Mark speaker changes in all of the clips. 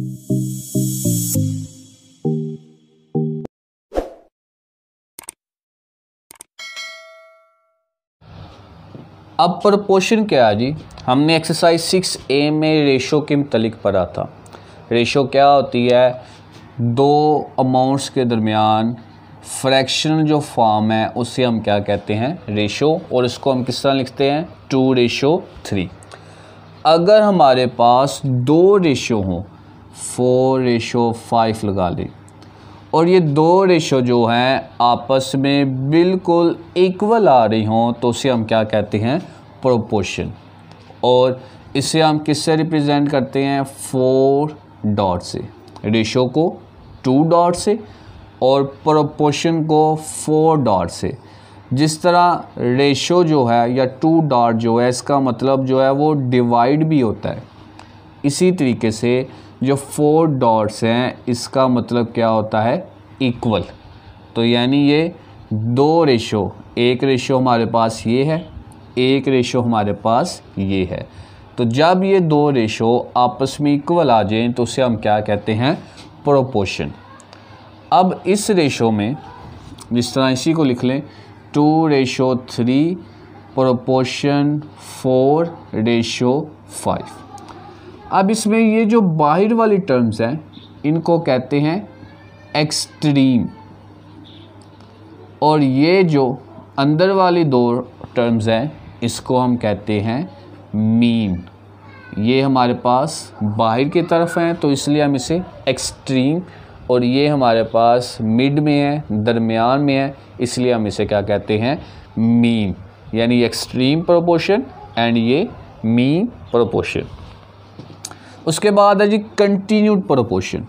Speaker 1: अब प्रपोर्शन क्या है जी? हमने एक्सरसाइज सिक्स ए में रेशो के मतलब पढ़ा था। रेशो क्या होती है? दो अमाउंट्स के दरमियान फ्रैक्शन जो फॉर्म है, उसे हम क्या कहते हैं? रेशो और इसको हम किस तरह लिखते हैं? टू रेशो थ्री अगर हमारे पास दो रेशो हों फोर रेशो फाइव लगा लें। और ये दो रेशो जो हैं, आपस में बिल्कुल इक्वल आ रही हों तो उसे हम क्या कहते हैं? प्रोपोर्शन और इसे हम किससे रिप्रेजेंट करते हैं? फोर डॉट से। रेशो को टू डॉट से और प्रोपोर्शन को फोर डॉट से। जिस तरह रेशो जो है या टू डॉट जो है, इसका मतलब जो है वो डिवाइड भी होता है। इसी तरीके से जो फोर डॉट्स हैं, इसका मतलब क्या होता है? इक्वल तो यानी ये दो रेशो एक रेशो हमारे पास ये है, एक रेशो हमारे पास ये है। तो जब ये दो रेशो आपस में इक्वल आ जाएँ तो उसे हम क्या कहते हैं? प्रोपोर्शन अब इस रेशो में, जिस तरह इसी को लिख लें two ratio three proportion four ratio five अब इसमें ये जो बाहर वाली टर्म्स हैं, इनको कहते हैं एक्सट्रीम और ये जो अंदर वाली दो टर्म्स हैं, इसको हम कहते हैं मीन ये हमारे पास बाहर की तरफ़ हैं तो इसलिए हम इसे एक्सट्रीम और ये हमारे पास मिड में है, दरमियान में है, इसलिए हम इसे क्या कहते हैं मीन यानी एक्सट्रीम प्रोपोर्शन एंड ये मीन प्रोपोर्शन उसके बाद है जी कंटिन्यूड प्रोपोर्शन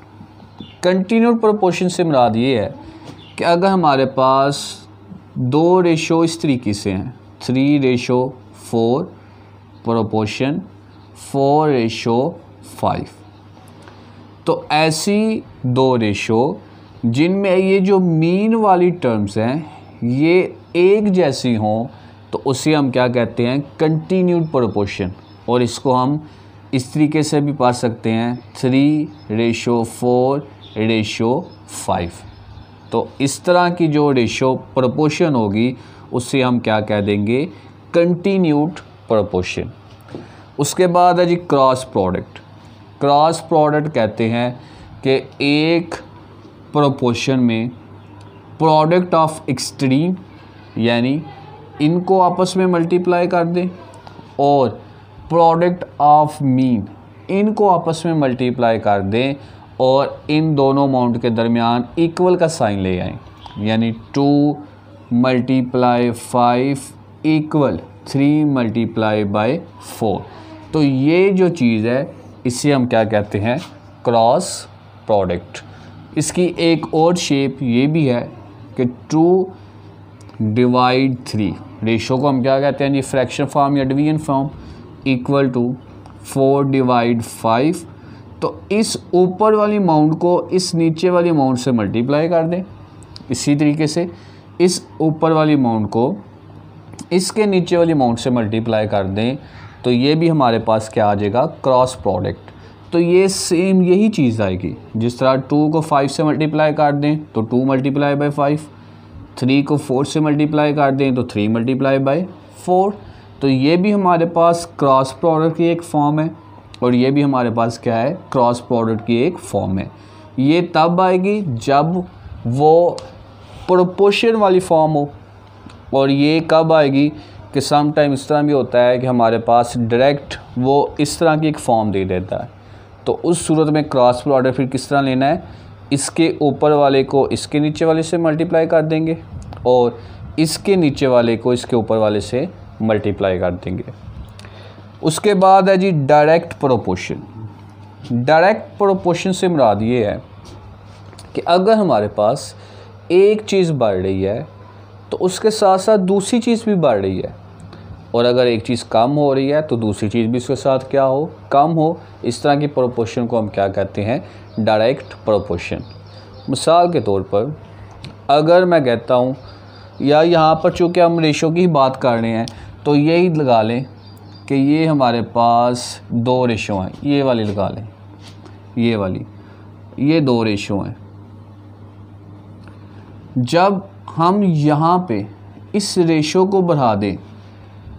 Speaker 1: कंटिन्यूड प्रोपोर्शन से मुराद ये है कि अगर हमारे पास दो रेशो इस तरीके से हैं three ratio four proportion four ratio five तो ऐसी दो रेशो जिनमें ये जो मीन वाली टर्म्स हैं, ये एक जैसी हों तो उसे हम क्या कहते हैं कंटिन्यूड प्रोपोर्शन और इसको हम इस तरीके से भी पा सकते हैं। Three ratio four ratio five. तो इस तरह की जो रेशो प्रपोशन होगी, उससे हम क्या कह देंगे? कंटिन्यूड प्रपोशन उसके बाद है जी क्रॉस प्रोडक्ट। क्रॉस प्रोडक्ट कहते हैं कि एक प्रोपोर्शन में प्रोडक्ट ऑफ़ एक्सट्रीम, यानी इनको आपस में मल्टीप्लाई कर दें और प्रोडक्ट ऑफ़ मीन इनको आपस में मल्टीप्लाई कर दें और इन दोनों अमाउंट के दरमियान इक्वल का साइन ले आएँ। यानी two multiply five equal three multiply by four तो ये जो चीज़ है इसे हम क्या कहते हैं? क्रॉस प्रोडक्ट इसकी एक और शेप ये भी है कि टू डिवाइड थ्री रेशो को हम क्या कहते हैं? जी फ्रैक्शन फॉर्म या division form equal to four divide five तो इस ऊपर वाली अमाउंट को इस नीचे वाली अमाउंट से मल्टीप्लाई कर दें। इसी तरीके से इस ऊपर वाली अमाउंट को इसके नीचे वाली अमाउंट से मल्टीप्लाई कर दें तो ये भी हमारे पास क्या आ जाएगा? क्रॉस प्रोडक्ट तो ये सेम यही चीज़ आएगी। जिस तरह टू को फाइव से मल्टीप्लाई कर दें तो two multiply by five three को फोर से मल्टीप्लाई कर दें तो थ्री मल्टीप्लाई बाई फोर तो ये भी हमारे पास क्रॉस प्रोडक्ट की एक फॉर्म है और ये भी हमारे पास क्या है? क्रॉस प्रोडक्ट की एक फॉर्म है। ये तब आएगी जब वो प्रोपोर्शन वाली फॉर्म हो और ये कब आएगी कि सम टाइम इस तरह भी होता है कि हमारे पास डायरेक्ट वो इस तरह की एक फॉर्म दे देता है। तो उस सूरत में क्रॉस प्रोडक्ट फिर किस तरह लेना है? इसके ऊपर वाले को इसके नीचे वाले से मल्टीप्लाई कर देंगे और इसके नीचे वाले को इसके ऊपर वाले से मल्टीप्लाई कर देंगे। उसके बाद है जी डायरेक्ट प्रोपोर्शन डायरेक्ट प्रोपोर्शन से मुराद ये है कि अगर हमारे पास एक चीज़ बढ़ रही है तो उसके साथ साथ दूसरी चीज़ भी बढ़ रही है। और अगर एक चीज़ कम हो रही है तो दूसरी चीज़ भी उसके साथ क्या हो? कम हो। इस तरह की प्रोपोर्शन को हम क्या कहते हैं? डायरेक्ट प्रोपोर्शन मिसाल के तौर पर, अगर मैं कहता हूँ, या यहाँ पर चूँकि हम रेशो की बात कर रहे हैं तो यही लगा लें कि ये हमारे पास दो रेशो हैं। ये वाली लगा लें। ये वाली। ये दो रेशो हैं। जब हम यहाँ पे इस रेशो को बढ़ा दें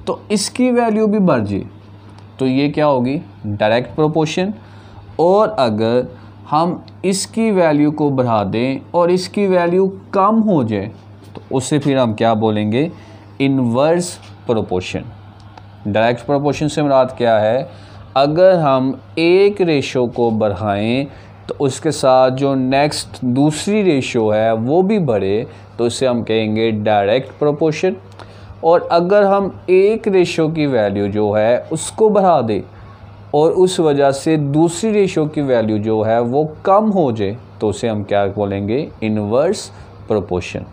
Speaker 1: तो इसकी वैल्यू भी बढ़ जाए। तो ये क्या होगी? Direct proportion. और अगर हम इसकी वैल्यू को बढ़ा दें और इसकी वैल्यू कम हो जाए तो उससे फिर हम क्या बोलेंगे? इनवर्स प्रोपोर्शन डायरेक्ट प्रोपोर्शन से मुराद क्या है? अगर हम एक रेशो को बढ़ाएँ तो उसके साथ जो नेक्स्ट दूसरी रेशो है, वो भी बढ़े तो इसे हम कहेंगे डायरेक्ट प्रोपोर्शन और अगर हम एक रेशो की वैल्यू जो है, उसको बढ़ा दें, और उस वजह से दूसरी रेशो की वैल्यू जो है, वो कम हो जाए तो उसे हम क्या बोलेंगे? इनवर्स प्रोपोर्शन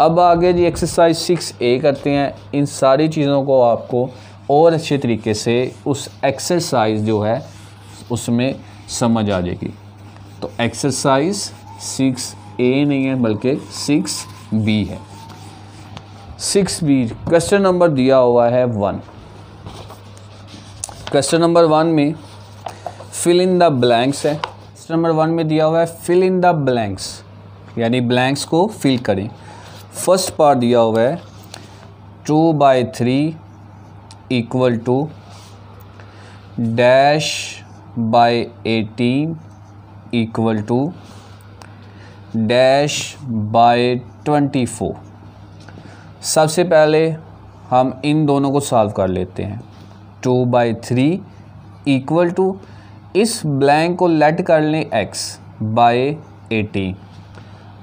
Speaker 1: अब आगे जी एक्सरसाइज सिक्स ए करते हैं। इन सारी चीज़ों को आपको और अच्छे तरीके से उस एक्सरसाइज जो है, उसमें समझ आ जाएगी। तो एक्सरसाइज सिक्स ए नहीं है, बल्कि सिक्स बी है। सिक्स बी क्वेश्चन नंबर दिया हुआ है वन क्वेश्चन नंबर वन में फिल इन द ब्लैंक्स है। क्वेश्चन नंबर वन में दिया हुआ है फिल इन द ब्लैंक्स यानी ब्लैंक्स को फिल करें। फ़र्स्ट पार्ट दिया हुआ है, two by three equal to dash by eighteen equal to dash by twenty four. सबसे पहले हम इन दोनों को सॉल्व कर लेते हैं, two by three equal to. इस ब्लैंक को लेट कर लें एक्स बाय एटीन।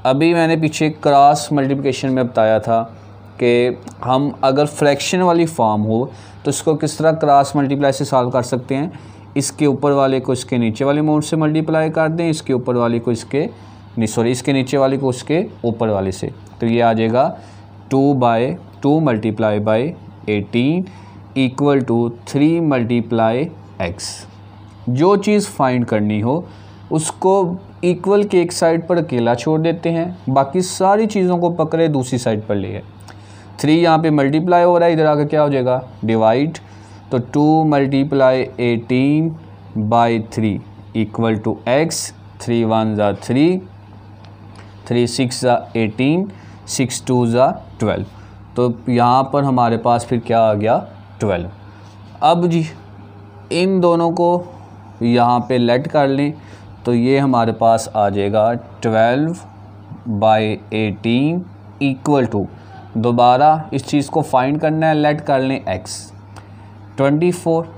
Speaker 1: अभी मैंने पीछे क्रॉस मल्टीप्लिकेशन में बताया था कि हम अगर फ्रैक्शन वाली फॉर्म हो तो इसको किस तरह क्रॉस मल्टीप्लाई से सॉल्व कर सकते हैं? इसके ऊपर वाले को इसके नीचे वाले अमाउंट से मल्टीप्लाई कर दें, इसके ऊपर वाले को इसके नहीं सॉरी इसके नीचे वाले को उसके ऊपर वाले से। तो ये आ जाएगा two by two multiply by eighteen equal to three multiply X जो चीज़ फाइंड करनी हो, उसको इक्वल के एक साइड पर अकेला छोड़ देते हैं। बाकी सारी चीज़ों को पकड़े दूसरी साइड पर ले थ्री यहाँ पे मल्टीप्लाई हो रहा है, इधर आकर क्या हो जाएगा? डिवाइड तो two multiply eighteen by three equal to X three one ज़ा थ्री थ्री सिक्स ज़ा एटीन सिक्स टू ज़ा ट्वेल्व तो यहाँ पर हमारे पास फिर क्या आ गया? ट्वेल्व अब जी, इन दोनों को यहाँ पे लेट कर लें। तो ये हमारे पास आ जाएगा twelve by eighteen equal to. दोबारा इस चीज़ को फाइंड करना है, लेट कर लें X. Twenty four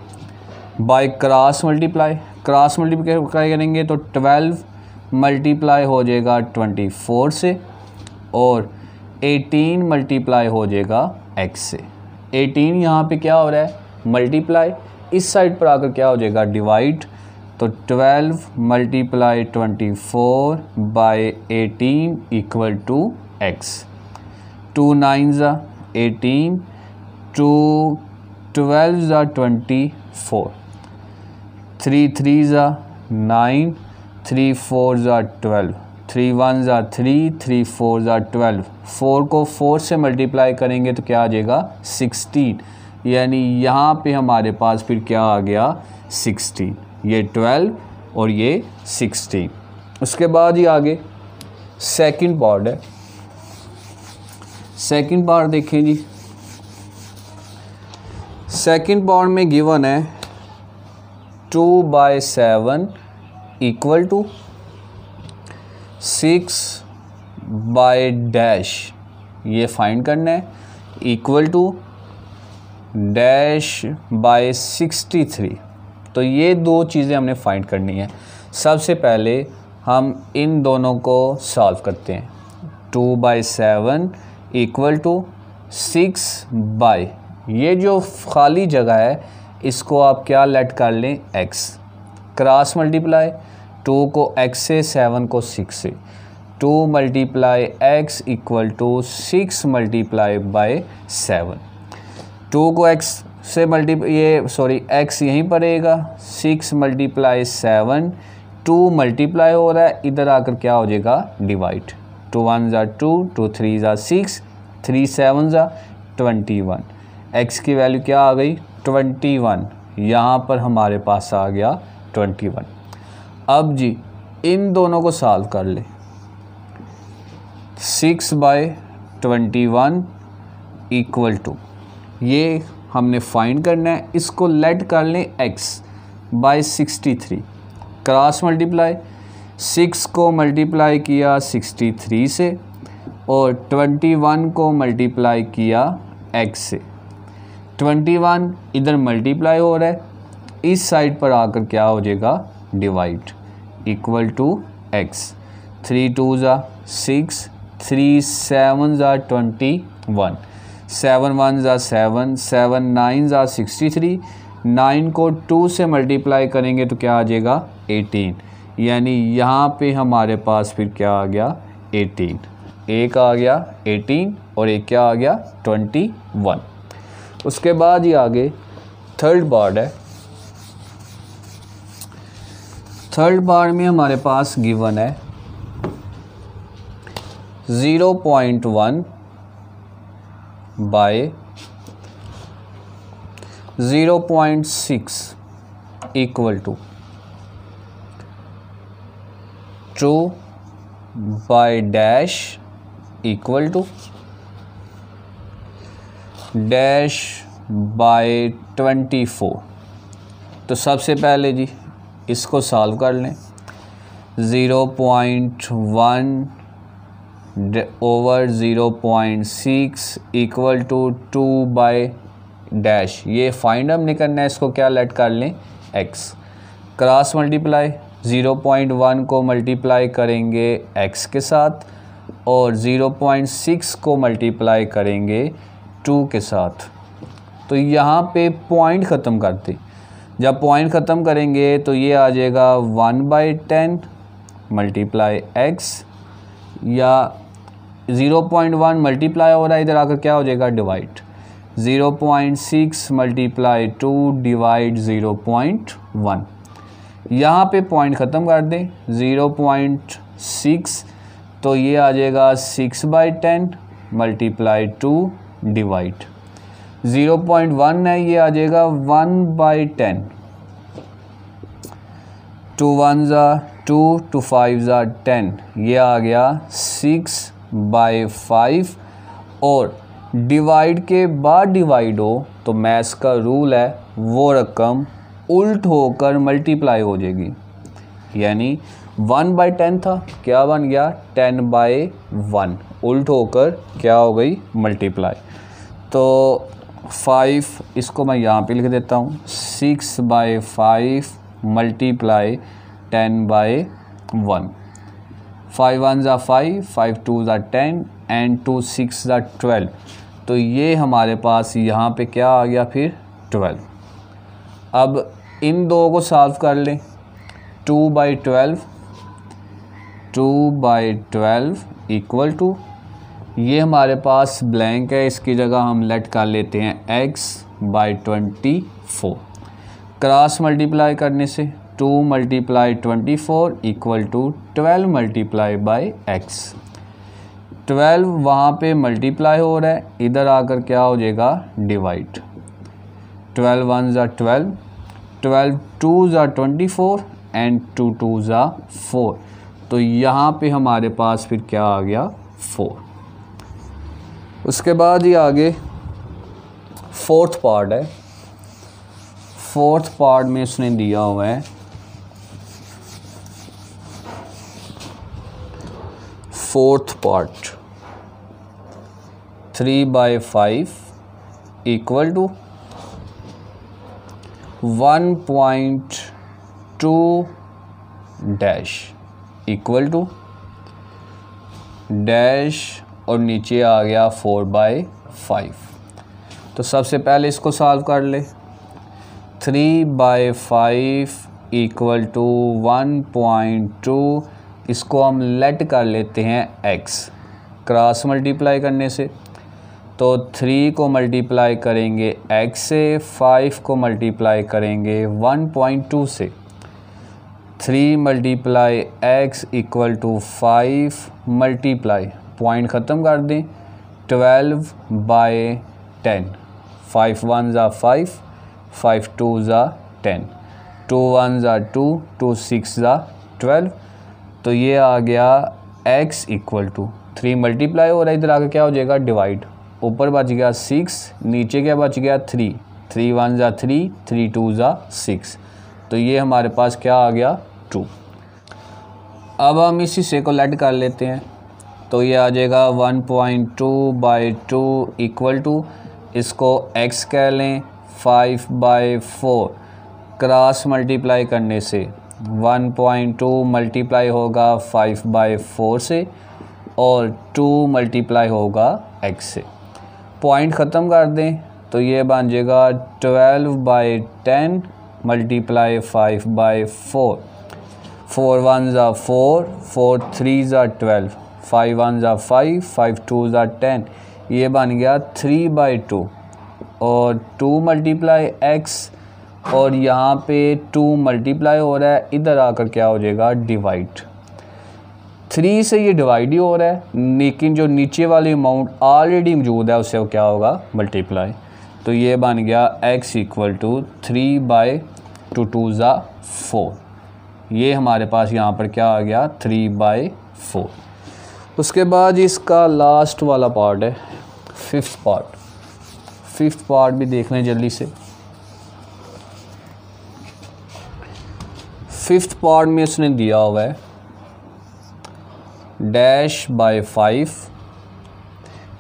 Speaker 1: by cross multiply. Cross multiply करेंगे? तो ट्वेल्व मल्टीप्लाई हो जाएगा ट्वेंटी फोर से और एटीन मल्टीप्लाई हो जाएगा एक्स से। एटीन यहाँ पे क्या हो रहा है? मल्टीप्लाई। इस साइड पर आकर क्या हो जाएगा? डिवाइड तो twelve multiply twenty four by eighteen equal to X two nine ज़ा एटीन टू ट्वेल्व ज़ा ट्वेंटी फोर थ्री थ्री ज़ा नाइन थ्री फोर ज़ा ट्वेल्व थ्री वन ज़ा थ्री थ्री फोर ज़ा ट्वेल्व फोर को फोर से multiply करेंगे तो क्या आ जाएगा? सिक्सटीन यानी यहाँ पे हमारे पास फिर क्या आ गया? सिक्सटीन ये ट्वेल्व और ये सिक्सटीन उसके बाद ही आगे सेकंड पार्ट है। सेकंड पार्ट देखें जी। सेकंड पार्ट में गिवन है two by seven equal to six by dash ये फाइंड करना है। Equal to dash by sixty three तो ये दो चीज़ें हमने फाइंड करनी है। सबसे पहले हम इन दोनों को सॉल्व करते हैं। Two by seven equal to six by ये जो खाली जगह है, इसको आप क्या लेट कर लें? एक्स क्रॉस मल्टीप्लाई टू को एक्स से सेवन को सिक्स से। Two multiply X equal to six multiply by seven two को एक्स से मल्टी ये सॉरी एक्स यहीं पर रहेगा six multiply seven two multiply हो रहा है, इधर आकर क्या हो जाएगा डिवाइड टू वन ज़ा टू टू थ्री ज़ा सिक्स थ्री सेवन ज़ा ट्वेंटी वन एक्स की वैल्यू क्या आ गई ट्वेंटी वन यहाँ पर हमारे पास आ गया ट्वेंटी वन अब जी, इन दोनों को सॉल्व कर ले. Six by twenty one equal to ये हमने फाइंड करना है, इसको लेट कर लें X by sixty three cross multiply six को मल्टीप्लाई किया सिक्सटी थ्री से और ट्वेंटी वन को मल्टीप्लाई किया एक्स से. ट्वेंटी वन इधर मल्टीप्लाई हो रहा है, इस साइड पर आकर क्या हो जाएगा? Divide equal to X three two ज़ा सिक्स थ्री सेवन ज़ा ट्वेंटी वन सेवन वन ज़ा सेवन सेवन नाइन ज़ा सिक्सटी थ्री नाइन को टू से मल्टीप्लाई करेंगे तो क्या आ जाएगा? एटीन यानी यहाँ पे हमारे पास फिर क्या आ गया? एटीन एक आ गया एटीन और एक क्या आ गया? ट्वेंटी वन उसके बाद ही आगे थर्ड बार्ड है। थर्ड बार में हमारे पास गिवन है। Zero point one by zero point six equal to two by dash equal to dash by twenty four तो सबसे पहले जी इसको सॉल्व कर लें। Zero point one over zero point six equal to two by dash. ये find हमने करना है, इसको क्या लेट कर लें? X cross multiply, zero point one को मल्टीप्लाई करेंगे एक्स के साथ और ज़ीरो पॉइंट सिक्स को मल्टीप्लाई करेंगे टू के साथ। तो यहाँ पे पॉइंट ख़त्म करते जब पॉइंट ख़त्म करेंगे तो ये आ जाएगा one by ten multiply X या ज़ीरो पॉइंट वन मल्टीप्लाई हो रहा है, इधर आकर क्या हो जाएगा? Divide zero point six multiply two divide zero point one. यहाँ पर पॉइंट ख़त्म कर दें, ज़ीरो पॉइंट सिक्स तो ये आ जाएगा six by ten multiply two divide. Zero point one है, ये आ जाएगा one by ten. Two one ज़ा, टू टू फाइव ज़ा, टेन, ये आ गया सिक्स। बाई फाइव और डिवाइड के बाद डिवाइड हो तो मैथ्स का रूल है, वो रकम उल्ट होकर मल्टीप्लाई हो जाएगी। यानी वन बाई टेन था, क्या बन गया? टेन बाई वन उल्ट होकर क्या हो गई? मल्टीप्लाई तो फाइव इसको मैं यहाँ पे लिख देता हूँ। Six by five multiply ten by one five one ज़ा फाइव फाइव टू ज़ा टेन एंड टू सिक्स ज़ा ट्वेल्व। तो ये हमारे पास यहाँ पे क्या आ गया फिर? ट्वेल्व। अब इन दो को सॉल्व कर लें। Two by twelve, two by twelve equal to ये हमारे पास ब्लैंक है, इसकी जगह हम लेट कर लेते हैं X by twenty four cross multiply करने से two multiply twenty four equal to twelve multiply by X. Twelve वहाँ पे मल्टीप्लाई हो रहा है, इधर आकर क्या हो जाएगा, डिवाइड। ट्वेल्व वन ज़ा ट्वेल्व ट्वेल्व टू ज़ा twenty four and two two ज़ा फोर। तो यहाँ पे हमारे पास फिर क्या आ गया, फोर। उसके बाद ही आगे फोर्थ पार्ट है। फोर्थ पार्ट में उसने दिया हुआ है fourth part. Three by five equal to one point two dash equal to dash और नीचे आ गया फोर बाय फाइव तो सबसे पहले इसको सॉल्व कर ले। Three by five equal to one point two इसको हम लेट कर लेते हैं एक्स क्रॉस मल्टीप्लाई करने से। तो थ्री को मल्टीप्लाई करेंगे एक्स से फाइव को मल्टीप्लाई करेंगे वन पॉइंट टू से। Three multiply X equal to five multiply point ख़त्म कर दें। Twelve by ten five one ज़ा फाइव फाइव टू ज़ा टेन टू वन ज़ा टू टू सिक्स ज़ा ट्वेल्व तो ये आ गया X equal to three multiply हो रहा है, इधर आके क्या हो जाएगा? डिवाइड ऊपर बच गया सिक्स नीचे क्या बच गया? थ्री थ्री वन ज़ा थ्री थ्री टू ज़ा सिक्स तो ये हमारे पास क्या आ गया? टू अब हम इसी से को लेट कर लेते हैं। तो ये आ जाएगा one point two by two equal to इसको एक्स कह लें five by four cross multiply करने से वन पॉइंट टू मल्टीप्लाई होगा फाइव बाई फोर से और टू मल्टीप्लाई होगा एक्स से। पॉइंट ख़त्म कर दें तो ये बन जाएगा twelve by ten multiply five by four. Four one ज़ा फोर फोर थ्री ज़ा ट्वेल्व, फाइव वन ज़ा फाइव फाइव टू ज़ा टेन। ये बन गया थ्री बाई टू और टू मल्टीप्लाई एक्स और यहाँ पे टू मल्टीप्लाई हो रहा है, इधर आकर क्या हो जाएगा? डिवाइड थ्री से ये डिवाइड ही हो रहा है, लेकिन जो नीचे वाली अमाउंट ऑलरेडी मौजूद है, उससे क्या होगा? मल्टीप्लाई तो ये बन गया X equal to three by two two ज़ा फोर ये हमारे पास यहाँ पर क्या आ गया? थ्री बाई फोर उसके बाद इसका लास्ट वाला पार्ट है फिफ्थ पार्ट फिफ्थ पार्ट भी देख लें जल्दी से. फिफ्थ पार्ट में उसने दिया हुआ है। Dash by five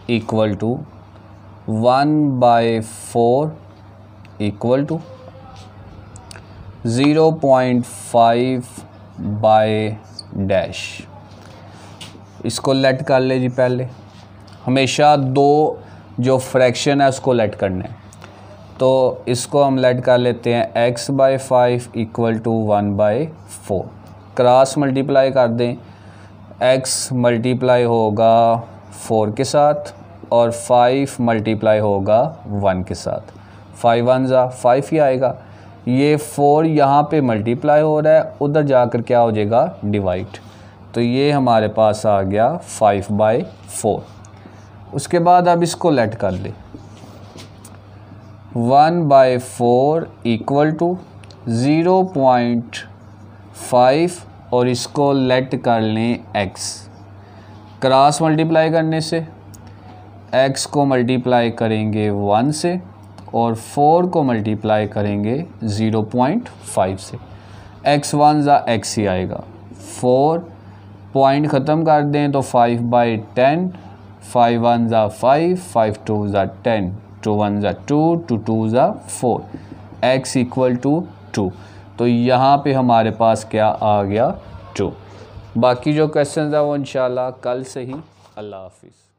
Speaker 1: equal to one by four equal to zero point five by dash इसको लेट कर ले जी पहले। हमेशा दो जो फ्रैक्शन है, उसको लेट करना है। तो इसको हम लेट कर लेते हैं x by five equal to one by four cross multiply कर दें। X मल्टीप्लाई होगा फोर के साथ और फाइव मल्टीप्लाई होगा वन के साथ। फाइव वन ज़ा फाइव ही आएगा। ये फोर यहाँ पे मल्टीप्लाई हो रहा है, उधर जाकर क्या हो जाएगा? डिवाइड तो ये हमारे पास आ गया फाइव बाई फोर उसके बाद अब इसको लेट कर ले। One by four equal to zero point five और इसको लेट कर लें एक्स। क्रॉस मल्टीप्लाई करने से एक्स को मल्टीप्लाई करेंगे वन से और फोर को मल्टीप्लाई करेंगे ज़ीरो पॉइंट फाइव से। एक्स वन ज़ा एक्स ही आएगा। फोर पॉइंट ख़त्म कर दें तो five by ten, five one ज़ा फाइव फाइव टू ज़ा टेन। टू वन ज़ा टू टू टू ज़ा four X equal to two तो यहाँ पे हमारे पास क्या आ गया टू बाकी जो क्वेश्चन है वो इंशाल्लाह कल से ही। अल्लाह हाफिज़।